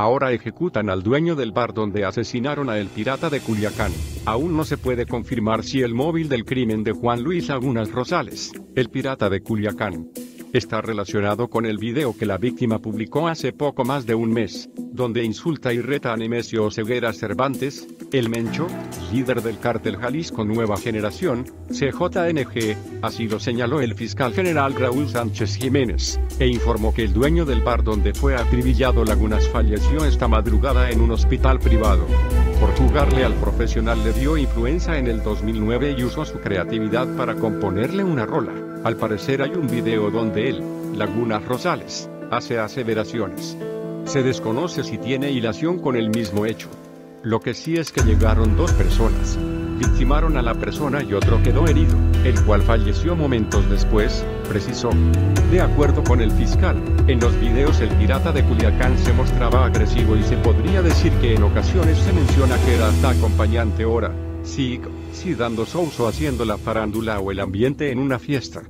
Ahora ejecutan al dueño del bar donde asesinaron a el pirata de Culiacán. Aún no se puede confirmar si el móvil del crimen de Juan Luis Lagunas Rosales, el pirata de Culiacán, está relacionado con el video que la víctima publicó hace poco más de un mes, donde insulta y reta a Nemesio Ceguera Cervantes, el Mencho, líder del cártel Jalisco Nueva Generación, CJNG, así lo señaló el fiscal general Raúl Sánchez Jiménez, e informó que el dueño del bar donde fue acribillado Lagunas falleció esta madrugada en un hospital privado. Por jugarle al profesional le dio influenza en el 2009 y usó su creatividad para componerle una rola. Al parecer hay un video donde él, Lagunas Rosales, hace aseveraciones. Se desconoce si tiene hilación con el mismo hecho. Lo que sí es que llegaron dos personas. Victimaron a la persona y otro quedó herido, el cual falleció momentos después, precisó. De acuerdo con el fiscal, en los videos el pirata de Culiacán se mostraba agresivo y se podría decir que en ocasiones se menciona que era hasta acompañante hora, sí, sí dando souso haciendo la farándula o el ambiente en una fiesta.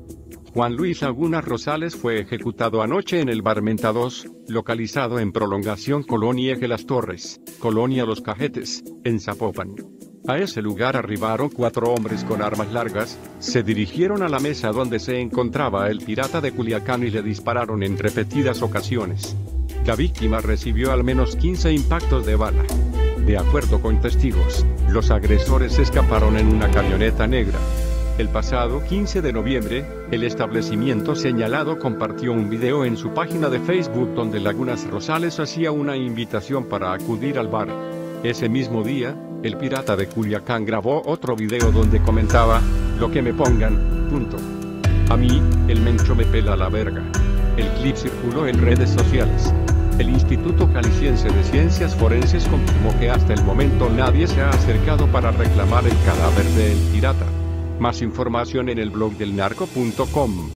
Juan Luis Lagunas Rosales fue ejecutado anoche en el Barmenta 2, localizado en Prolongación Colonia Eje Las Torres, Colonia Los Cajetes, en Zapopan. A ese lugar arribaron cuatro hombres con armas largas, se dirigieron a la mesa donde se encontraba el pirata de Culiacán y le dispararon en repetidas ocasiones. La víctima recibió al menos 15 impactos de bala. De acuerdo con testigos, los agresores escaparon en una camioneta negra. El pasado 15 de noviembre, el establecimiento señalado compartió un video en su página de Facebook donde Lagunas Rosales hacía una invitación para acudir al bar. Ese mismo día, el pirata de Culiacán grabó otro video donde comentaba, lo que me pongan, punto. A mí, el mencho me pela la verga. El clip circuló en redes sociales. El Instituto Jalisciense de Ciencias Forenses confirmó que hasta el momento nadie se ha acercado para reclamar el cadáver del pirata. Más información en el blog del narco.com.